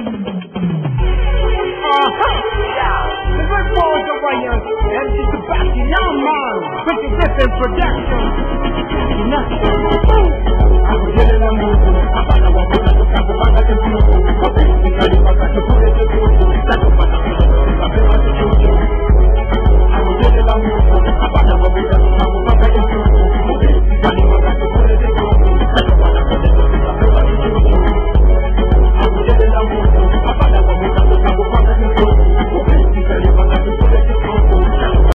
Uh-huh. Yeah. The good boys over here. And it's a Sebastian Young Man. Pretty different production.